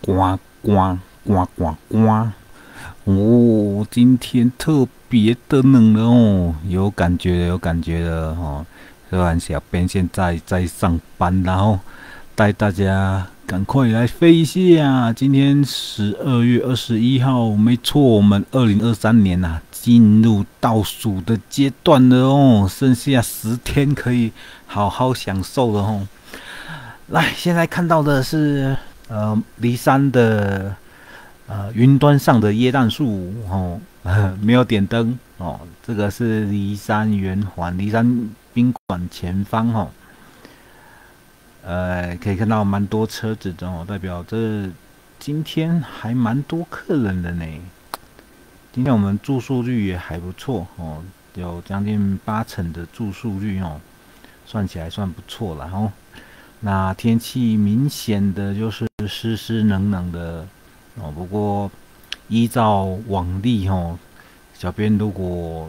呱呱呱呱呱！哦，今天特别的冷了哦，有感觉有感觉的哦。虽然小编现在在上班，然后带大家赶快来飞一下。今天十二月二十一号，没错，我们二零二三年呐进入倒数的阶段了哦，剩下十天可以好好享受了哦。来，现在看到的是。呃，骊山的呃云端上的椰蛋树哦，没有点灯哦。这个是骊山圆环，骊山宾馆前方哦。呃，可以看到蛮多车子的哦，代表这今天还蛮多客人的呢。今天我们住宿率也还不错哦，有将近八成的住宿率哦，算起来算不错了哦。那天气明显的就是湿湿冷冷的哦，不过依照往例哦，小编如果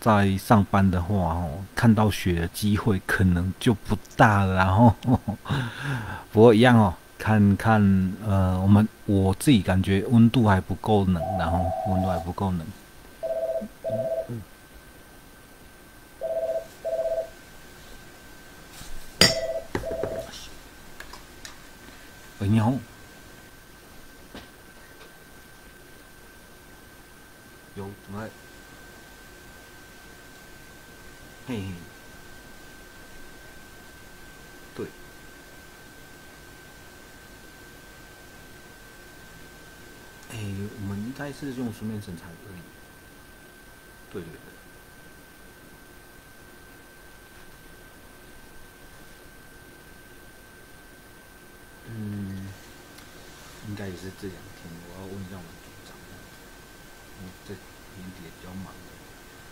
在上班的话哦，看到雪的机会可能就不大了。然后 不过一样哦，看看呃，我们我自己感觉温度还不够冷，然后温度还不够冷。喂，你好。有怎么？嘿嘿。对。哎，我们应该是用书面审查而已。对对对。应该也是这两天，我要问一下我们组长。因为，这年底也比较忙，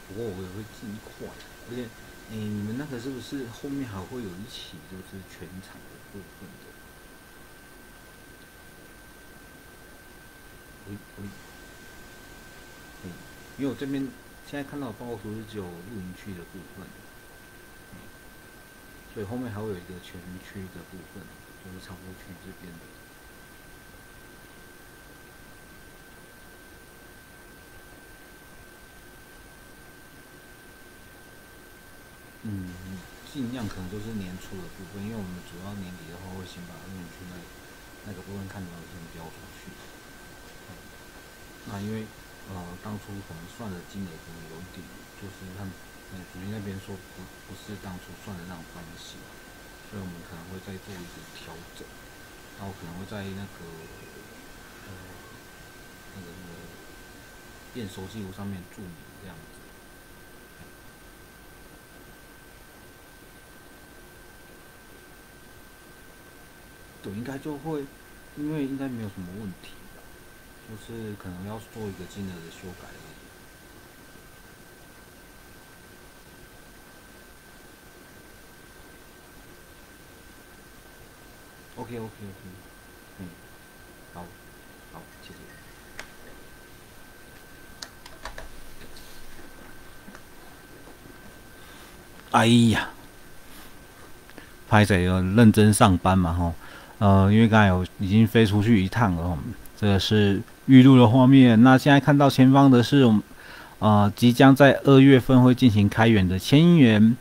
不过我也会尽快。而且，哎，你们那个是不是后面还会有一起就是全场的部分的？喂喂，嗯，因为我这边现在看到报告书是只有露营区的部分，所以后面还会有一个全区的部分，就是长坡区这边的。嗯，尽量可能都是年初的部分，因为我们主要年底的话会先把露营区那那个部分看到先标出去。那因为呃当初可能算的金额可能有点，就是看呃主席那边说不不是当初算的那种方式，所以我们可能会再做一个调整，然后可能会在那个呃那个那个验收记录上面注明这样子。对，应该就会，因为应该没有什么问题，就是可能要做一个金额的修改而已。OK OK OK，嗯，好，好，谢谢。哎呀，拍仔要认真上班嘛，吼。呃，因为刚才有已经飞出去一趟了，这个是预录的画面。那现在看到前方的是，我们呃，即将在二月份会进行开园的千元。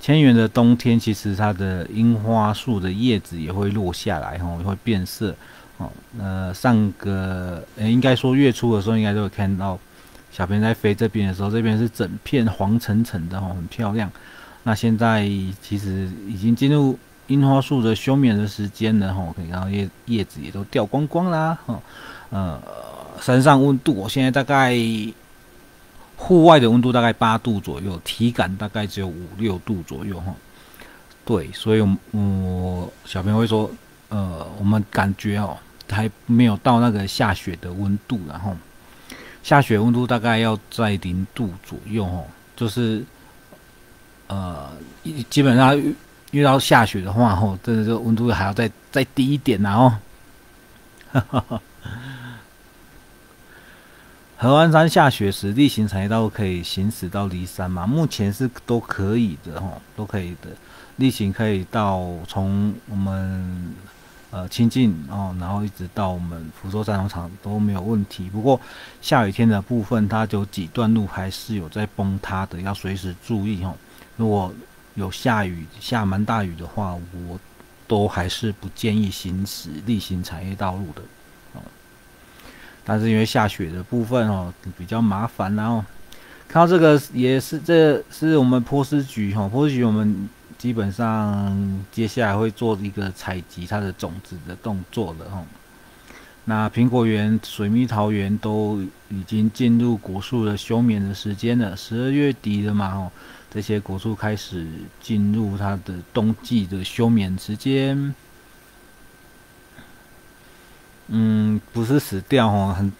千元的冬天，其实它的樱花树的叶子也会落下来，吼，会变色。哦，呃，上个呃，应该说月初的时候，应该都会看到小编在飞这边的时候，这边是整片黄橙橙的，吼，很漂亮。那现在其实已经进入。樱花树的休眠的时间呢？哈，可以看到叶叶子也都掉光光啦。哈，呃，山上温度，我现在大概户外的温度大概八度左右，体感大概只有五六度左右。哈，对，所以，我我小朋友会说，呃，我们感觉哦，还没有到那个下雪的温度，然后下雪温度大概要在零度左右。哈，就是，呃，基本上。遇到下雪的话，吼，这个这个温度还要再再低一点呐，哦。合湾山下雪时，例行产业道可以行驶到骊山吗？目前是都可以的，吼，都可以的。例行可以到从我们呃清境哦，然后一直到我们福州战农场都没有问题。不过下雨天的部分，它有几段路还是有在崩塌的，要随时注意哦。如果有下雨下蛮大雨的话，我都还是不建议行驶例行产业道路的哦。但是因为下雪的部分哦比较麻烦，然后看到这个也是这是我们波斯菊哈，波斯菊我们基本上接下来会做一个采集它的种子的动作了哈。那苹果园、水蜜桃园都已经进入果树的休眠的时间了，十二月底了嘛哦。这些果树开始进入它的冬季的休眠时间，嗯，不是死掉哦，很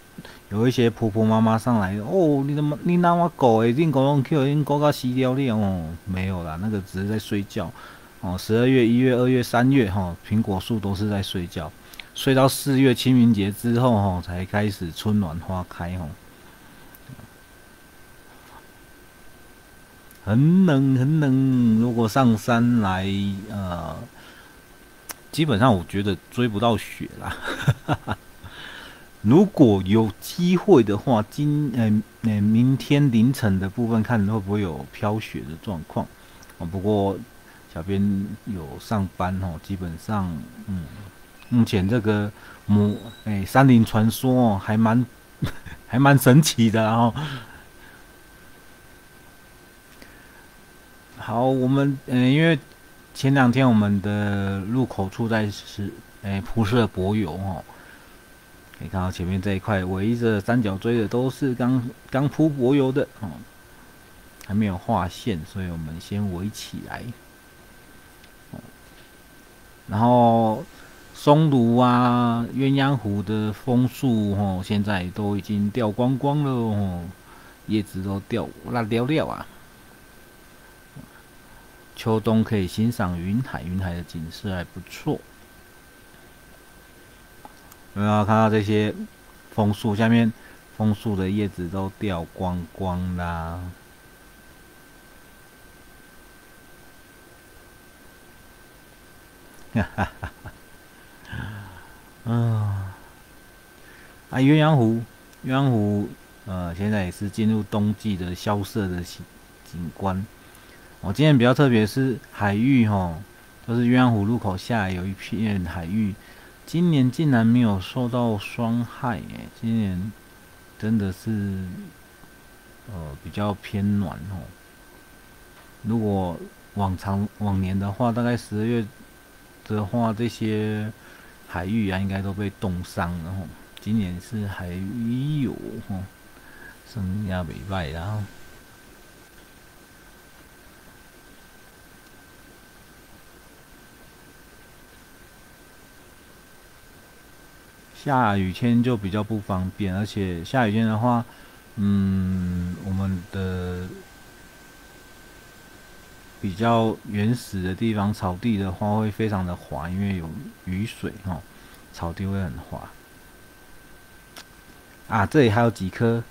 有一些婆婆妈妈上来哦，你怎么你拿我狗诶，你狗弄 Q，你狗搞死掉了哦，没有啦，那个只是在睡觉哦。十二月、一月、二月、三月哈，苹果树都是在睡觉，睡到四月清明节之后哈，才开始春暖花开哦。很冷很冷，如果上山来，呃，基本上我觉得追不到雪啦。如果有机会的话，今呃呃明天凌晨的部分看会不会有飘雪的状况。哦，不过小编有上班哦，基本上嗯，目前这个魔哎山林传说哦，还蛮 还蛮神奇的，然好，我们嗯，因为前两天我们的入口处在是诶铺设柏油哦，可以看到前面这一块围着三角锥的都是刚刚铺柏油的哦，还没有画线，所以我们先围起来。然后松芦啊、鸳鸯湖的枫树哦，现在都已经掉光光了哦，叶子都掉烂掉掉啊。秋冬可以欣赏云海，云海的景色还不错。有没有看到这些枫树下面，枫树的叶子都掉光光啦？哈哈哈！嗯，啊，鸳鸯湖，鸳鸯湖，呃，现在也是进入冬季的萧瑟的景景观。我今天比较特别是海域哈，就是鸳鸯湖路口下有一片海域，今年竟然没有受到霜害诶，今年真的是呃比较偏暖哦。如果往常往年的话，大概十二月的话，这些海域啊应该都被冻伤了吼。今年是还有吼，生也未歹然下雨天就比较不方便，而且下雨天的话，嗯，我们的比较原始的地方草地的话会非常的滑，因为有雨水哈，草地会很滑。啊，这里还有几颗，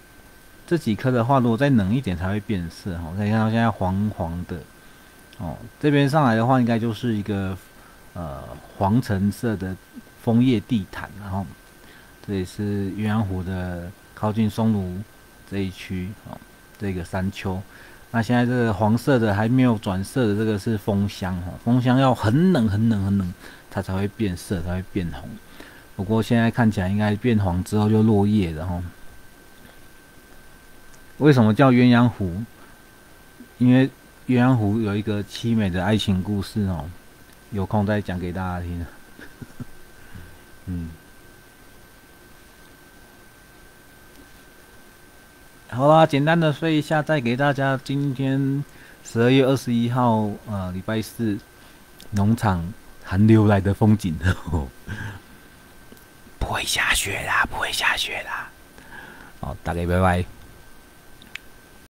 这几颗的话，如果再冷一点才会变色哈。可以看到现在黄黄的，哦，这边上来的话，应该就是一个呃黄橙色的枫叶地毯，然后。这里是鸳鸯湖的靠近松庐这一区哦，这个山丘。那现在这个黄色的还没有转色的，这个是枫香哦。枫香要很冷、很冷、很冷，它才会变色，才会变红。不过现在看起来应该变黄之后就落叶了哈。为什么叫鸳鸯湖？因为鸳鸯湖有一个凄美的爱情故事哦，有空再讲给大家听。嗯。好啦，简单的说一下，再给大家今天十二月二十一号，呃，礼拜四农场寒流来的风景。不会下雪啦，不会下雪啦。好，大家拜拜。